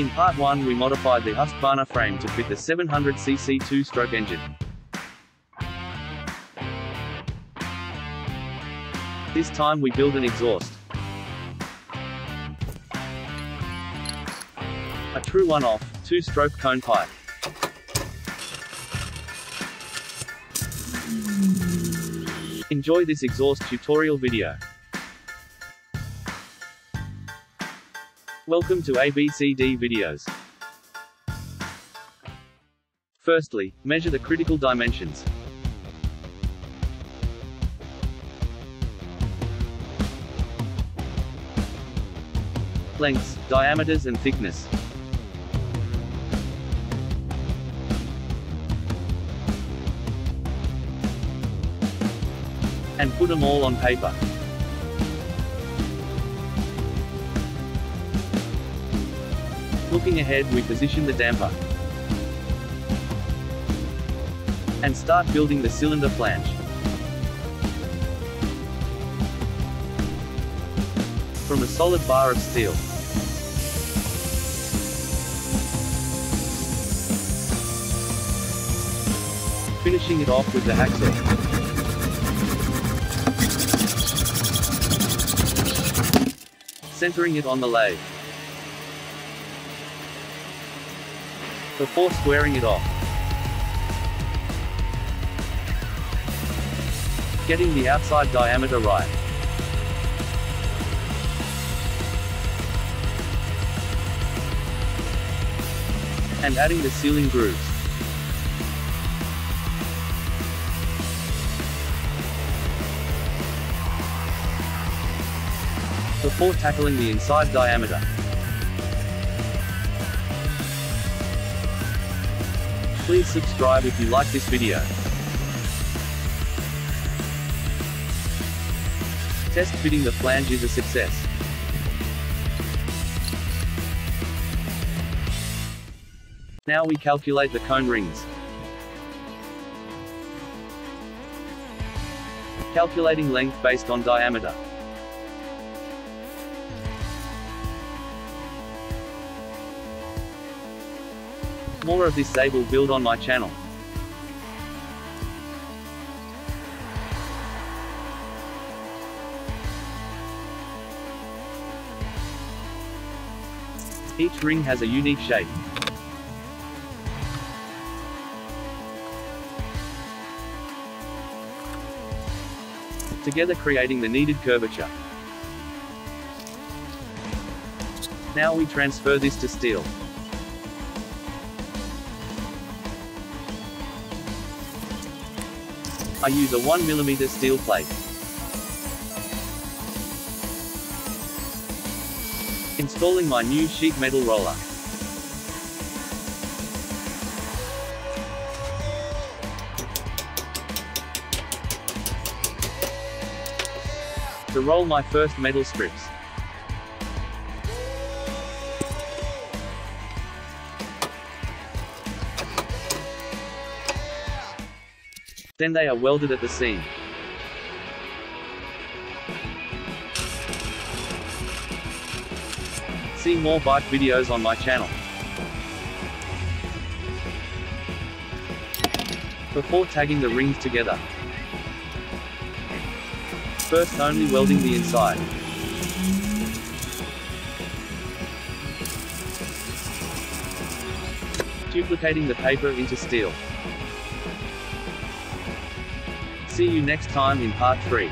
In part 1 we modified the Husqvarna frame to fit the 700cc two-stroke engine. This time we build an exhaust. A true one-off, two-stroke cone pipe. Enjoy this exhaust tutorial video. Welcome to ABCD videos. Firstly, measure the critical dimensions. Lengths, diameters and thickness. And put them all on paper. Looking ahead we position the damper. And start building the cylinder flange. From a solid bar of steel. Finishing it off with the hacksaw. Centering it on the lathe. Before squaring it off. Getting the outside diameter right. And adding the sealing grooves. Before tackling the inside diameter. Please subscribe if you like this video. Test fitting the flange is a success. Now we calculate the cone rings. Calculating length based on diameter. More of this Zabel build on my channel. Each ring has a unique shape. Together creating the needed curvature. Now we transfer this to steel. I use a 1mm steel plate. Installing my new sheet metal roller. To roll my first metal strips. Then they are welded at the seam. See more bike videos on my channel. Before tagging the rings together. First only welding the inside. Duplicating the paper into steel. See you next time in part 3.